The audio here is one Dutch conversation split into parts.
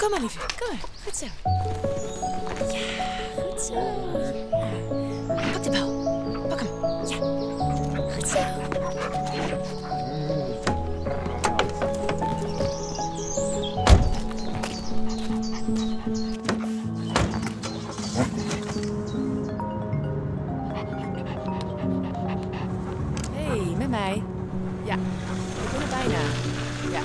Kom maar, lieve. Kom maar. Goed zo. Ja, goed zo. Ja. Pak de bal. Pak hem. Ja. Goed zo. hey, met mij. Ja, ik ben er bijna. Ja.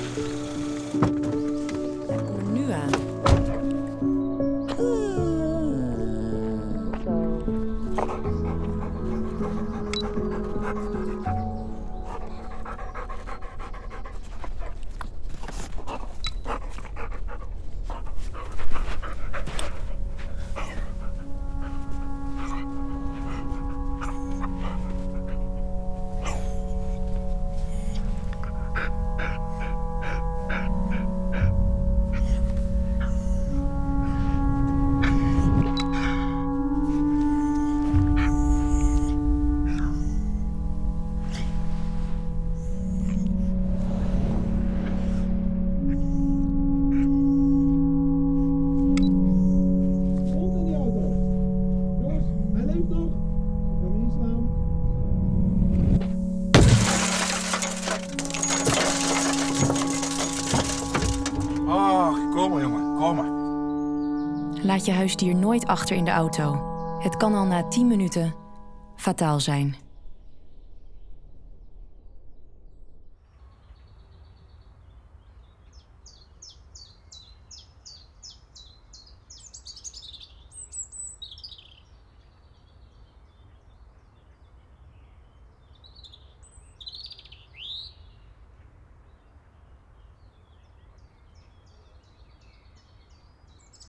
Laat je huisdier nooit achter in de auto. Het kan al na 10 minuten fataal zijn.